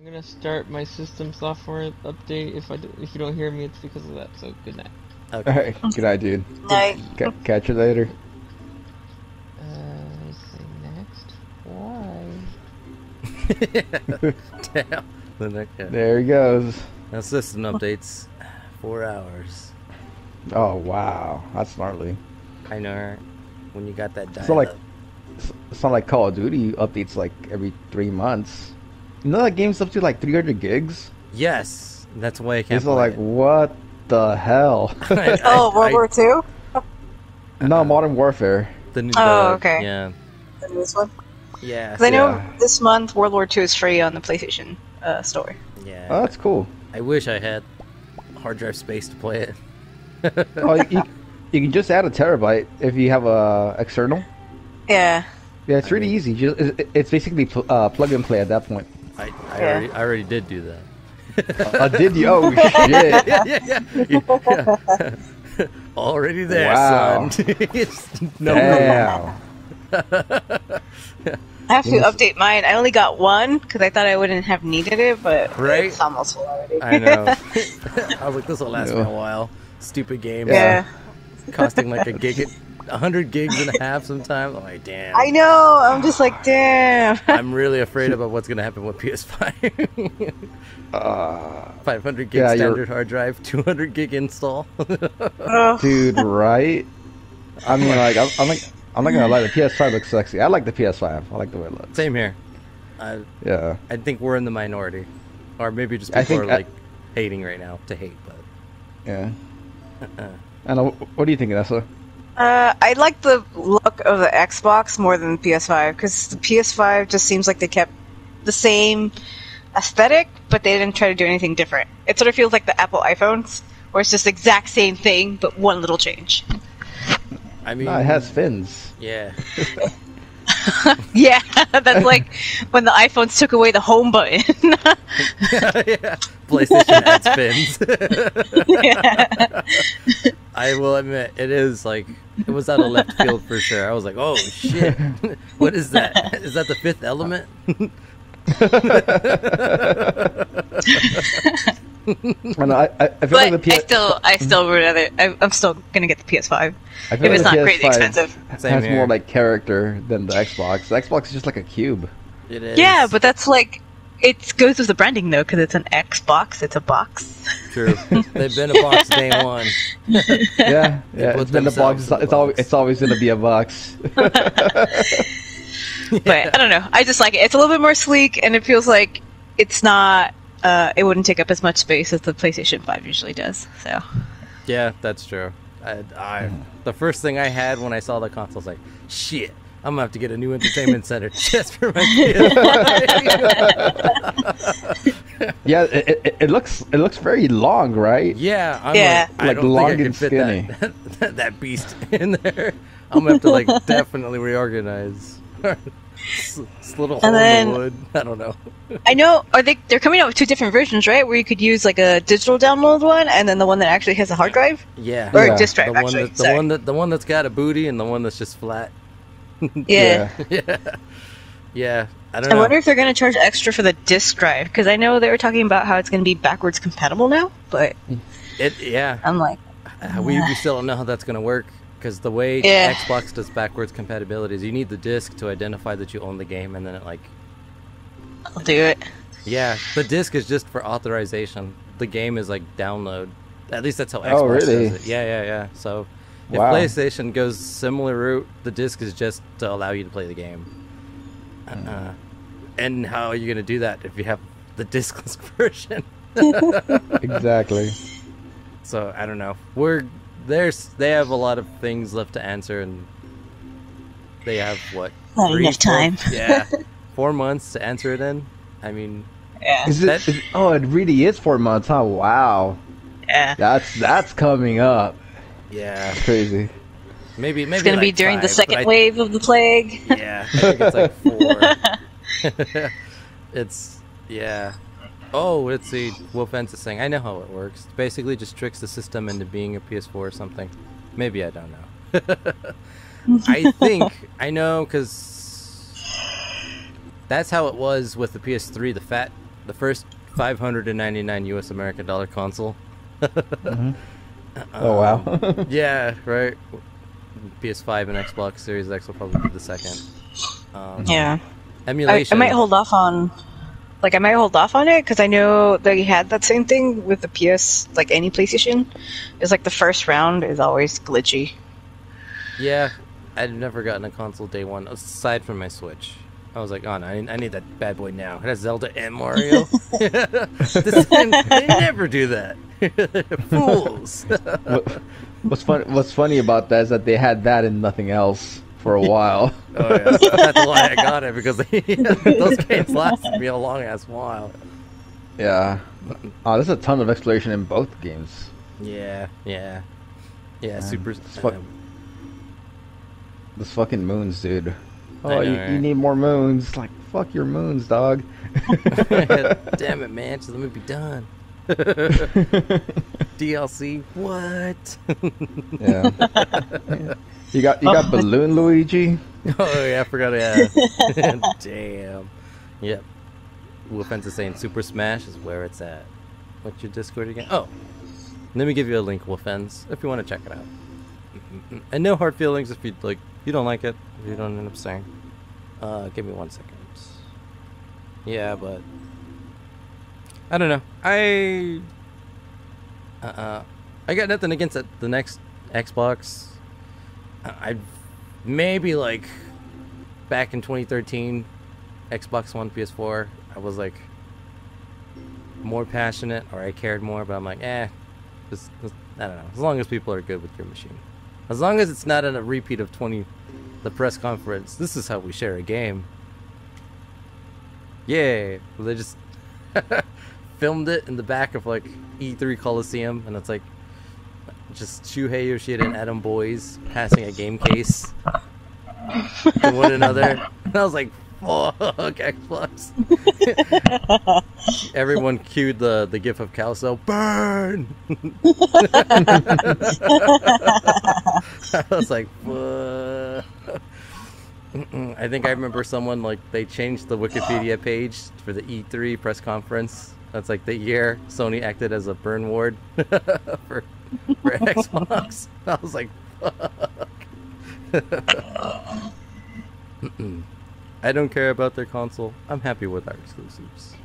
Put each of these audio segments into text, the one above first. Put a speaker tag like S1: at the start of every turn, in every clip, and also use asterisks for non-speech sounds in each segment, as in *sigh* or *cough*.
S1: I'm gonna start my system software update. If I do, if you don't hear me, it's because of that. So good night.
S2: Okay.
S3: Alright, good night, dude.
S4: Night.
S3: Ca- catch you later.
S1: Uh, say next. Why? *laughs*
S2: Damn. The next, yeah.
S3: There he goes.
S2: Now system updates. Four hours.
S3: Oh, wow. That's gnarly.
S2: I know. right? When you got that dial
S3: So, like-
S2: up.
S3: It's, it's not like Call of Duty updates like every three months. You know that game's up to like 300 gigs?
S2: Yes. That's why I can't
S3: It's like,
S2: it.
S3: what the hell? *laughs*
S2: I-
S4: Oh, World
S2: I-
S4: War Two.
S3: no, Modern Warfare.
S2: The new
S4: Oh,
S2: the-
S4: okay.
S2: Yeah.
S4: The This one.
S2: Yeah.
S4: Because I know
S3: Yeah.
S4: this month World War Two is free on the PlayStation uh, store.
S2: Yeah.
S3: Oh, that's cool.
S2: I wish I had hard drive space to play it. *laughs*
S3: oh, you, you can just add a terabyte if you have a external.
S4: Yeah.
S3: Yeah, it's
S2: I
S3: really
S2: mean-
S3: easy. Just, it's basically pl- uh, plug and play at that point.
S2: I, I
S4: Yeah.
S2: already I already did do that.
S3: Uh, did you? *laughs* Oh shit!
S2: yeah, yeah, yeah. yeah. *laughs* Already there,
S3: Wow.
S2: son. *laughs* No
S3: Damn.
S4: I have to
S3: Yes.
S4: update mine. I only got one because I thought I wouldn't have needed it, but
S2: Right?
S4: it's almost full already.
S2: I know. I was like, this will last me a while. Stupid game.
S4: yeah.
S2: Costing like a gig, a hundred gigs and a half sometimes. I'm like, damn.
S4: I know. I'm just like, damn. *laughs*
S2: I'm really afraid about what's gonna happen with PS5. *laughs*
S3: Uh,
S2: 500 gig
S3: Yeah, you're-
S2: standard hard drive, 200 gig install. *laughs*
S3: Dude, right? I mean, like, I'm, I'm like, I'm not gonna lie. The PS5 looks sexy. I like the PS5. I like the way it looks.
S2: Same here. I
S3: Yeah.
S2: I think we're in the minority, or maybe just
S3: I
S2: people
S3: think
S2: are
S3: I-
S2: like hating right now to hate, but.
S3: Yeah. I know. What do you think, Nessa?
S4: Uh, I like the look of the Xbox more than the PS5 because the PS5 just seems like they kept the same aesthetic, but they didn't try to do anything different. It sort of feels like the Apple iPhones, where it's just the exact same thing but one little change.
S2: I mean,
S3: No, it has fins.
S2: yeah. *laughs* *laughs*
S4: Yeah, that's like when the iPhones took away the home button. *laughs*
S2: yeah. PlayStation adds fins.
S4: yeah. *laughs*
S2: I will admit, it is like it was out of left field for sure. I was like, "Oh shit, what is that? Is that the Fifth Element?" *laughs*
S3: I, I, I I feel
S4: But
S3: like the PS.
S4: I still, I mm-hmm. still would rather. I, I'm still gonna get the PS5
S3: I
S4: if
S3: feel
S4: it's
S3: like
S4: not
S3: the
S4: crazy
S3: PS5
S4: expensive.
S2: Same
S3: has
S2: here.
S3: more like character than the Xbox. The Xbox is just like a cube.
S2: It is.
S4: Yeah, but that's like it goes with the branding though, because it's an Xbox. It's a box.
S2: true. *laughs* They've been a box day one.
S3: Yeah, yeah. It's been a box. It's,
S2: in
S3: it's always it's always gonna be a box. *laughs*
S4: But I don't know. I just like it. It's a little bit more sleek, and it feels like it's not. Uh, it wouldn't take up as much space as the PlayStation Five usually does. So
S2: Yeah, that's true. I, I, the first thing I had when I saw the console was like, "Shit, I'm gonna have to get a new entertainment center *laughs* just for my PS5."
S3: yeah, it, it, it looks it looks very long, right?
S2: yeah, I'm
S4: Yeah.
S2: like, I don't
S3: long
S2: think I
S3: and skinny.
S2: that, that, *laughs* that beast in there. I'm gonna have to like *laughs* definitely reorganize. It's it's a little hole
S4: And
S2: in
S4: then-
S2: the wood. *laughs* I don't know.
S4: I know. Are they? They're coming out with two different versions, right? Where you could use like a digital download one, and then the one that actually has a hard drive
S2: Yeah,
S4: or
S3: Yeah.
S4: a disk
S2: the
S4: drive.
S2: one
S4: actually,
S2: that the
S4: Sorry.
S2: one that the one that's got a booty and the one that's just flat. *laughs*
S4: yeah. *laughs*
S2: yeah, yeah. I don't
S4: I
S2: know.
S4: wonder if they're going to charge extra for the disk drive because I know they were talking about how it's going to be backwards compatible now, but
S2: it. Yeah,
S4: I'm like,
S2: Uh, we, we still don't know how that's going to work because the way
S4: Yeah.
S2: Xbox does backwards compatibility is you need the disc to identify that you own the game, and then it like
S4: I'll do it.
S2: yeah, the disc is just for authorization. The game is like download. At least that's how Xbox
S3: Oh, really?
S2: does it. Yeah, yeah, yeah. So if
S3: Wow.
S2: PlayStation goes similar route, the disc is just to allow you to play the game.
S3: Hmm.
S2: Uh, and how are you going to do that if you have the discless *laughs* version? *laughs*
S3: Exactly.
S2: So I don't know. We're there's they have a lot of things left to answer, and they have what
S4: Not
S2: three,
S4: enough
S2: four-
S4: time.
S2: yeah, *laughs* four months to answer it in. I mean,
S4: Yeah.
S3: Is it?
S2: That-
S3: is- oh, it really is four months, huh? Wow,
S4: Yeah.
S3: that's that's coming up.
S2: yeah,
S3: Crazy.
S2: maybe maybe
S4: It's going to be
S2: like
S4: during the second
S2: but I-
S4: wave of the plague.
S2: Yeah, I think it's like four. *laughs* *laughs* it's yeah. Oh, let's see. Wolfen's is I know how it works. It basically just tricks the system into being a PS4 or something. Maybe I don't know. *laughs* I think I know because that's how it was with the PS3. The fat the first 599 U.S. American dollar console.
S3: Mhm. Oh wow.
S2: Um, yeah, right. PS5 and Xbox Series X will probably be the second. Um,
S4: Yeah. I,
S2: Emulation.
S4: I might hold off on, like, I might hold off on it because I know they had that same thing with the PS, like any PlayStation. Is like the first round is always glitchy.
S2: Yeah, I've never gotten a console day one aside from my Switch. I was like, oh no, I I need that bad boy now. It has Zelda and Mario. *laughs* this, they never do that. *laughs* Fools.
S3: What- what's fun? What's funny about that is that they had that and nothing else for a while. *laughs*
S2: oh yeah, that's why I got it because *laughs* those games lasted me a long ass while.
S3: yeah. Oh, there's a ton of exploration in both games.
S2: Yeah, yeah, yeah.
S3: Man,
S2: super.
S3: it's uh, fuck- Those fucking moons, dude. Oh,
S2: know,
S3: you,
S2: right?
S3: you need more moons. Like, fuck your moons, dog. *laughs*
S2: Damn it, man! Just let me be done. *laughs* DLC? What? *laughs*
S3: yeah. You got you got balloon Luigi. *laughs*
S2: Oh yeah, I forgot. Yeah. Damn. Yep. Wolfen's is saying Super Smash is where it's at. What's your Discord again? Oh, let me give you a link, Wolfens, if you want to check it out. And no hard feelings if you like. You don't like it. If you don't end up saying. Uh, give me one second. Yeah, but I don't know. I uh, uh I got nothing against it. The next Xbox. I maybe like back in 2013 xbox one ps4 i was like more passionate or i cared more but i'm like eh just, just- i don't know as long as people are good with your machine as long as it's not in a repeat of 20 the press conference this is how we share a game yay well, they just *laughs* filmed it in the back of like e3 coliseum and it's like just Shuhei Yoshida and Adam Boyes passing a game case to one *laughs* another. And I was like, fuck, Xbox. *laughs* Everyone cued the, the gif of Kelso, burn! *laughs* I was like, fuck. I think I remember someone like they changed the Wikipedia page for the E3 press conference. That's like the year Sony acted as a burn ward *laughs* for for Xbox. *laughs* I was like, fuck. *laughs* I don't care about their console. I'm happy with our exclusives.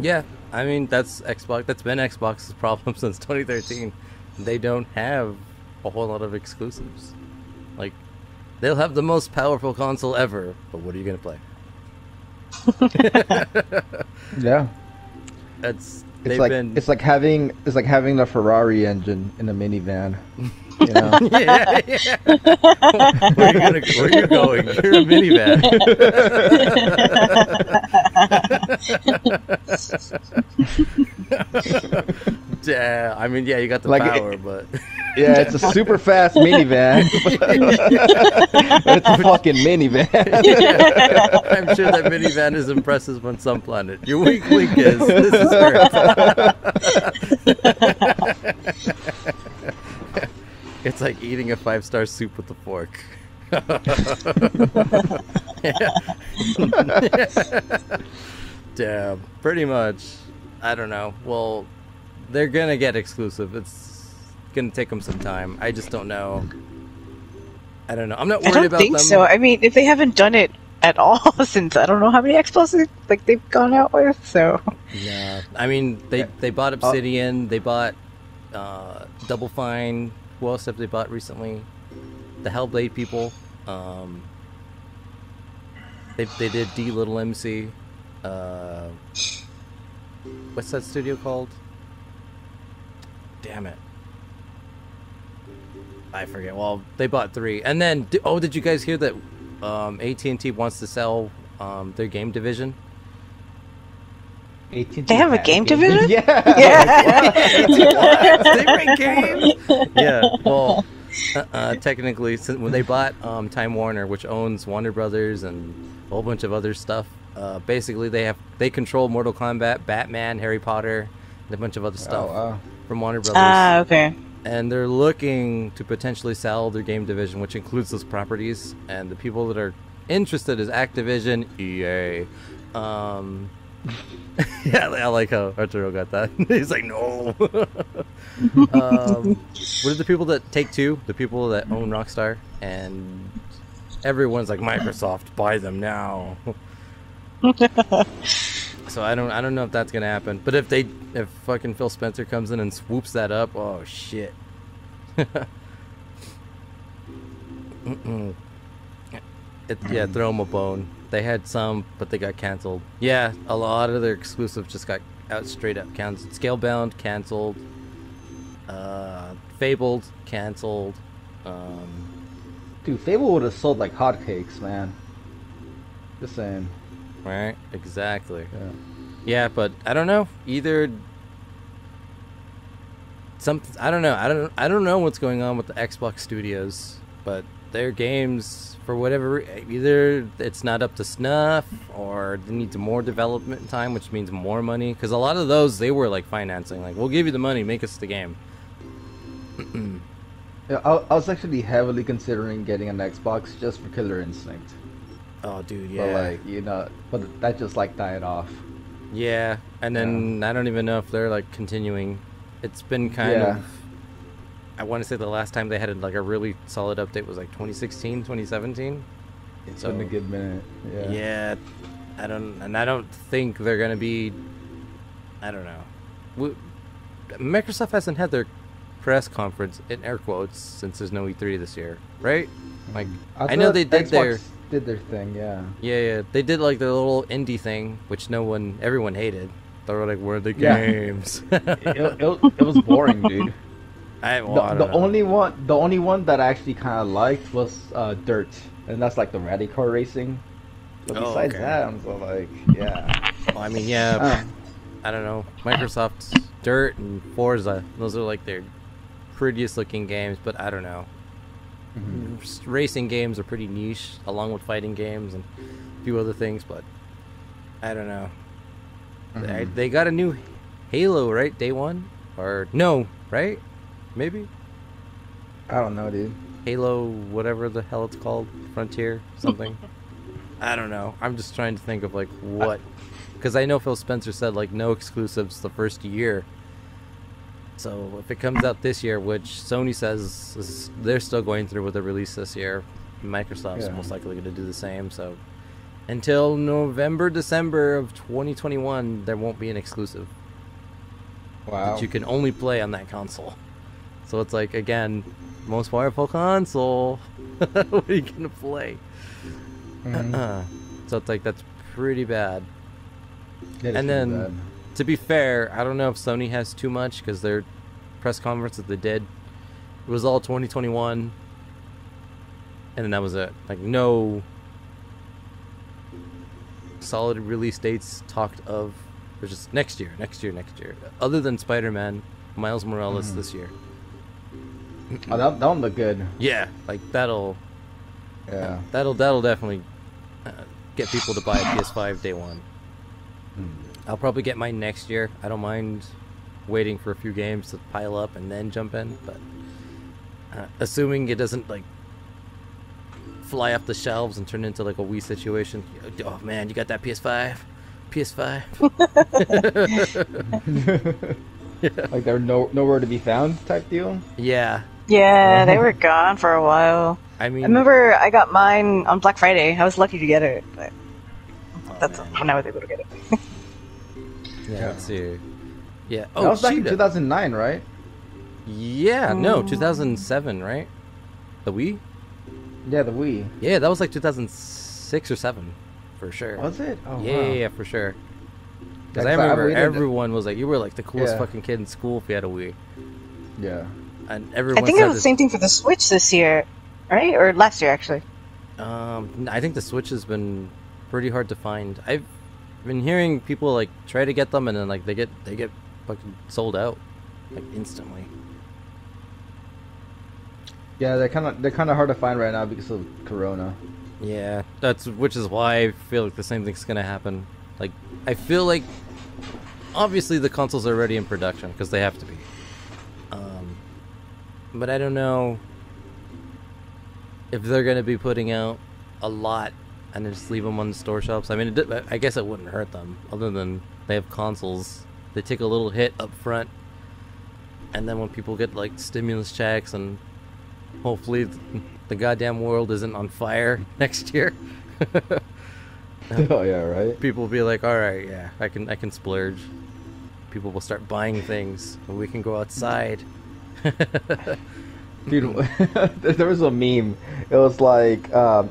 S2: Yeah, I mean that's Xbox. That's been Xbox's problem since 2013. They don't have a whole lot of exclusives. Like, they'll have the most powerful console ever, but what are you gonna play?
S3: Yeah.
S2: It's
S3: It's like
S2: been
S3: it's like having it's like having the Ferrari engine in a minivan. You know? *laughs*
S2: yeah, yeah. where you gonna where you going? You're a minivan. *laughs* *laughs* yeah, uh, I mean, yeah, you got the
S3: Like it-
S2: power, but *laughs*
S3: yeah, it's a super fast minivan. *laughs* it's a fucking minivan. *laughs*
S2: I'm sure that minivan is impressive on some planet. Your weak link is this is correct. it's like eating a five star soup with a fork. Damn, pretty much. I don't know. Well, they're gonna get exclusive. It's gonna take them some time. I just don't know. I don't know. I'm not worried
S4: I
S2: worried
S4: don't
S2: about
S4: think
S2: them.
S4: so. I mean, if they haven't done it at all *laughs* since I don't know how many Xboxes like they've gone out with, so
S2: Yeah, I mean they
S3: Yeah.
S2: they bought
S3: Uh,
S2: Obsidian, they bought uh, Double Fine. Who else have they bought recently? The Hellblade people. Um, they they did D Little MC. Uh, what's that studio called? Damn it. I forget. Well, they bought three, and then oh, did you guys hear that? Um, AT and T wants to sell um, their game division.
S3: They
S4: have a game division? *laughs*
S3: Yeah.
S4: yeah. *laughs*
S2: they make *laughs* games. Yeah. Well, uh, uh, technically, since when they bought um, Time Warner, which owns Warner Brothers and a whole bunch of other stuff, uh, basically they have they control Mortal Kombat, Batman, Harry Potter, and a bunch of other stuff
S3: Oh, wow.
S2: From Warner Brothers.
S4: Ah, okay.
S2: and they're looking to potentially sell their game division, which includes those properties. And the people that are interested is Activision, EA, um, *laughs* yeah, I like how Arturo got that. *laughs* He's like, no. *laughs* um, what are the people that Take-Two? The people that own Rockstar, and everyone's like, Microsoft, buy them now. So I don't, I don't know if that's gonna happen. But if they, if fucking Phil Spencer comes in and swoops that up, oh shit. *laughs* It, yeah, throw them a bone. They had some, but they got canceled. Yeah, a lot of their exclusives just got out straight up canceled. Scalebound canceled. Uh, Fabled canceled. Um,
S3: Dude, Fable would have sold like hotcakes, man. Just saying.
S2: Right, exactly.
S3: Yeah.
S2: Yeah, but I don't know. Either some I don't know. I don't I don't know what's going on with the Xbox studios, but their games for whatever either it's not up to snuff or they need more development time, which means more money cuz a lot of those they were like financing like we'll give you the money, make us the game.
S3: Yeah, I, I was actually heavily considering getting an Xbox just for Killer Instinct.
S2: Oh, dude, yeah.
S3: But like, you know, but that just like died off.
S2: Yeah, and then I don't even know if they're like continuing. It's been kind
S3: Yeah.
S2: of. I want to say the last time they had like a really solid update was like 2016, 2017.
S3: It's
S2: So-
S3: been a good minute. Yeah.
S2: Yeah. I don't, and I don't think they're gonna be. I don't know. We, Microsoft hasn't had their press conference in air quotes since there's no E3 this year, right? Like, I, know they did
S3: Xbox
S2: their.
S3: Did their thing. Yeah.
S2: Yeah, yeah, they did like their little indie thing, which no one, everyone hated. They were like, "Where are the
S3: Yeah.
S2: games?" *laughs*
S3: it, it, it was boring, dude. *laughs*
S2: I, well,
S3: the,
S2: I
S3: the only one, the only one that I actually kind of liked was uh, Dirt, and that's like the rally car racing. But
S2: Oh,
S3: besides
S2: okay.
S3: that, I'm so like, yeah.
S2: Well, I mean, yeah,
S3: Uh,
S2: I don't know. Microsoft's Dirt and Forza, those are like their prettiest looking games, but I don't know.
S3: Mhm.
S2: Racing games are pretty niche, along with fighting games and a few other things, but I don't know. They,
S3: Mhm.
S2: they got a new Halo, right? Day one? Or, no, right? Maybe?
S3: I don't know, dude.
S2: Halo, whatever the hell it's called, Frontier, something. *laughs* I don't know. I'm just trying to think of like what, because I know Phil Spencer said like no exclusives the first year. So if it comes out this year, which Sony says is, they're still going through with a release this year, Microsoft's
S3: Yeah.
S2: most likely going to do the same. So until November, December of 2021, there won't be an exclusive
S3: Wow.
S2: that you can only play on that console. So it's like again, most powerful console. *laughs* what are you gonna play?
S3: Mhm. *clears throat*
S2: so it's like that's pretty bad. And then-
S3: bad.
S2: To be fair, I don't know if Sony has too much because their press conference that they did it was all 2021, and then that was it. Like no solid release dates talked of. There's just next year, next year, next year. Other than Spider-Man, Miles Morales
S3: Mhm.
S2: this year. *clears throat*
S3: Oh, that, that one looked good.
S2: Yeah, like that'll
S3: Yeah.
S2: that'll that'll definitely uh, get people to buy a PS5 day one.
S3: Mm.
S2: I'll probably get mine next year. I don't mind waiting for a few games to pile up and then jump in, but uh, assuming it doesn't like fly off the shelves and turn into like a Wii situation. Oh man, you got that PS5? PS5? *laughs*
S3: like they're no nowhere to be found type deal.
S2: yeah.
S4: Yeah, they were gone for a while.
S2: I mean,
S4: I remember I got mine on Black Friday. I was lucky to get it, but
S2: oh,
S4: that's
S2: man.
S4: when I was able to get it. *laughs*
S2: Yeah, let's see. Yeah. Oh, that
S3: was back in 2009, right?
S2: Yeah, no,
S4: Mm.
S2: 2007, right? The Wii?
S3: Yeah, the Wii.
S2: Yeah, that was like 2006 or 7, for sure.
S3: Was it? Oh,
S2: yeah,
S3: wow.
S2: yeah, yeah, for sure. Because
S3: Yeah,
S2: I remember
S3: waited-
S2: everyone was like, you were like the coolest
S3: Yeah.
S2: fucking kid in school if you had a Wii.
S3: Yeah.
S2: And everyone.
S4: I think it was the same thing for the Switch this year, right? Or last year, actually.
S2: Um, I think the Switch has been pretty hard to find. I've been hearing people like try to get them and then like they get they get fucking sold out like instantly.
S3: Yeah, they're kind of they're kind of hard to find right now because of Corona.
S2: Yeah, that's which is why I feel like the same thing's gonna happen. Like, I feel like obviously the consoles are already in production because they have to be. Um, but I don't know if they're gonna be putting out a lot and then just leave them on the store shelves. I mean, it, di- I guess it wouldn't hurt them, other than they have consoles. They take a little hit up front, and then when people get like stimulus checks and hopefully the goddamn world isn't on fire *laughs* next year, *laughs*
S3: oh yeah, right.
S2: people will be like, "All right, yeah, I can I can splurge." People will start buying things, and we can go outside. *laughs*
S3: Dude, there was a meme. It was like um,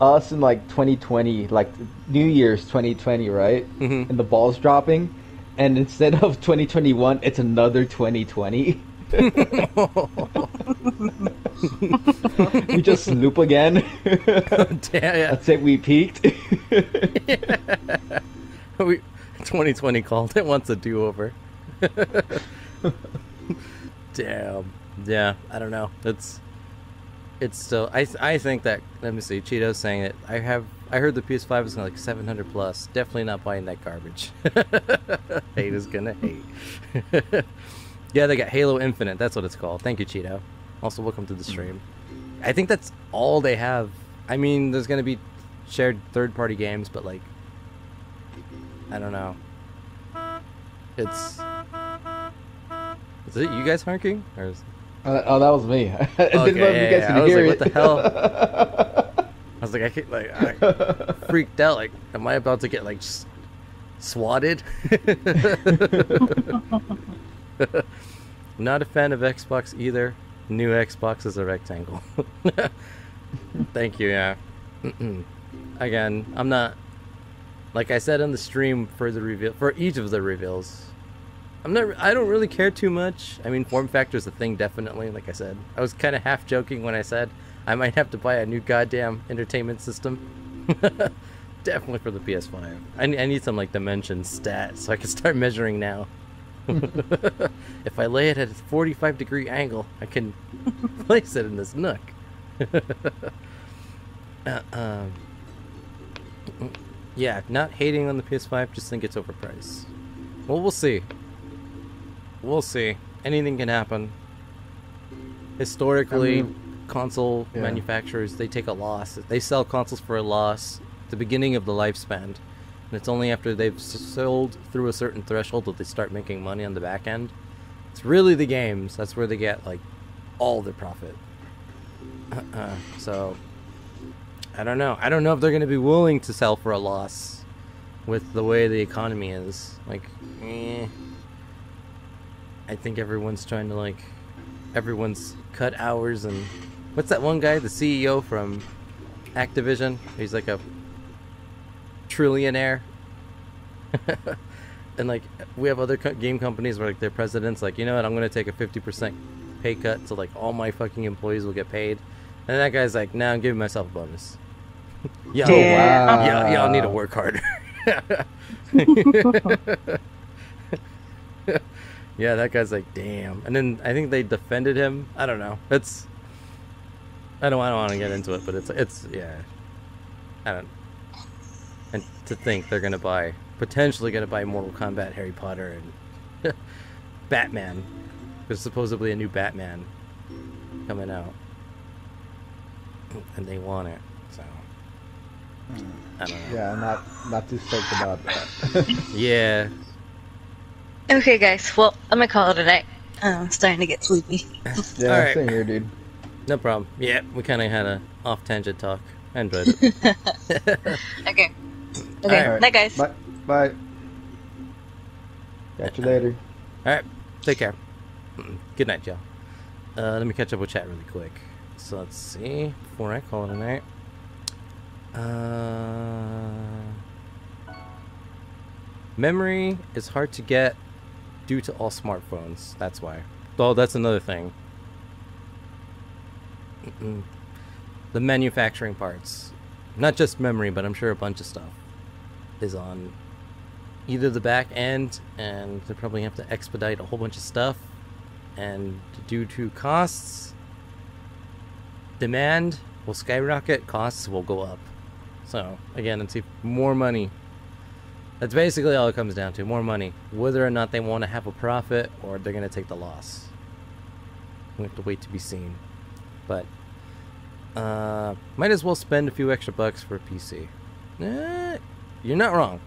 S3: us in like 2020, like New Year's 2020, right?
S2: Mhm.
S3: And the ball's dropping, and instead of 2021, it's another 2020. *laughs* we just loop again. *laughs*
S2: Damn, yeah.
S3: Let's say we peaked. *laughs*
S2: we 2020 called it wants a do-over. Damn. Yeah, I don't know. It's it's still I I think that let me see. Cheeto's saying it. I have I heard the PS5 is like 700 plus. Definitely not buying that garbage. *laughs* hate is gonna hate. *laughs* yeah, they got Halo Infinite. That's what it's called. Thank you, Cheeto. Also, welcome to the stream. I think that's all they have. I mean, there's gonna be shared third-party games, but like, I don't know. It's. Is it you guys honking? Or is...
S3: Uh, oh, that was me. *laughs* I didn't know if
S2: Okay,
S3: you guys
S2: yeah.
S3: could
S2: I was
S3: hear
S2: like,
S3: it.
S2: what the hell? *laughs* I was like, I can't, like, I freaked out. Like, am I about to get like s- swatted? *laughs* Not a fan of Xbox either. New Xbox is a rectangle. Thank you. Yeah. Again, I'm not. Like I said in the stream for the reveal for each of the reveals, I'm not. I don't really care too much. I mean, form factor is a thing, definitely. Like I said, I was kind of half joking when I said I might have to buy a new goddamn entertainment system. *laughs* definitely for the PS5. I, I need some like dimension stats so I can start measuring now. *laughs* if I lay it at a 45 degree angle, I can *laughs* place it in this nook. uh, um, yeah, not hating on the PS5, just think it's overpriced. Well, we'll see. We'll see. Anything can happen. Historically,
S3: I mean,
S2: console
S3: yeah.
S2: manufacturers they take a loss. They sell consoles for a loss at the beginning of the lifespan, and it's only after they've sold through a certain threshold that they start making money on the back end. It's really the games. That's where they get like all their profit. *clears throat* So I don't know. I don't know if they're going to be willing to sell for a loss with the way the economy is. Like, eh. I think everyone's trying to like, everyone's cut hours and what's that one guy, the CEO from Activision? He's like a trillionaire. *laughs* and like we have other co- game companies where like their presidents like, you know what, I'm gonna take a 50% pay cut so like all my fucking employees will get paid. And that guy's like, nah, I'm giving myself a bonus. *laughs*
S3: Oh,
S4: Yeah.
S2: yeah, y'all need to work harder. *laughs* yeah, that guy's like, damn. And then I think they defended him. I don't know. It's I don't I don't want to get into it, but it's it's yeah. I don't and to think they're gonna buy potentially gonna buy Mortal Kombat, Harry Potter, and *laughs* Batman. There's supposedly a new Batman coming out, and they want it. So hmm. I don't know.
S3: yeah, not not too stoked about that. *laughs*
S2: Yeah.
S4: Okay, guys. Well, I'm gonna call it a night. Uh, I'm starting to get sleepy. *laughs*
S3: yeah,
S2: Alright.
S3: same here, dude.
S2: No problem. Yeah, we kind of had a off tangent talk. I enjoyed it. *laughs*
S4: Okay. Okay.
S3: Alright.
S4: Night, guys.
S3: Bye. Bye. Catch you later.
S2: All right, take care. Good night, y'all. Uh, let me catch up with chat really quick. So let's see before I call it a night. Uh, memory is hard to get due to all smartphones. That's why. Oh, that's another thing. The manufacturing parts, not just memory, but I'm sure a bunch of stuff is on either the back end and they probably have to expedite a whole bunch of stuff and due to costs demand will skyrocket costs will go up so again it's more money that's basically all it comes down to more money whether or not they want to have a profit or they're going to take the loss we have to wait to be seen but Uh, might as well spend a few extra bucks for a PC. Eh, you're not wrong.